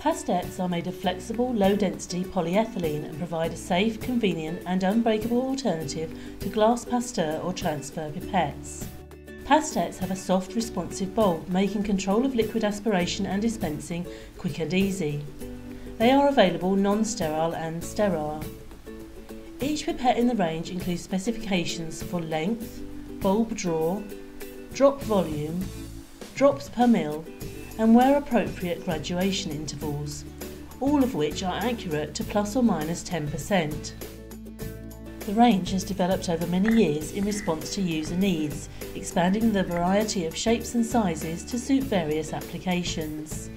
Pastettes are made of flexible, low-density polyethylene and provide a safe, convenient and unbreakable alternative to glass pasteur or transfer pipettes. Pastettes have a soft, responsive bulb, making control of liquid aspiration and dispensing quick and easy. They are available non-sterile and sterile. Each pipette in the range includes specifications for length, bulb draw, drop volume, drops per mil and where appropriate graduation intervals, all of which are accurate to plus or minus 10%. The range has developed over many years in response to user needs, expanding the variety of shapes and sizes to suit various applications.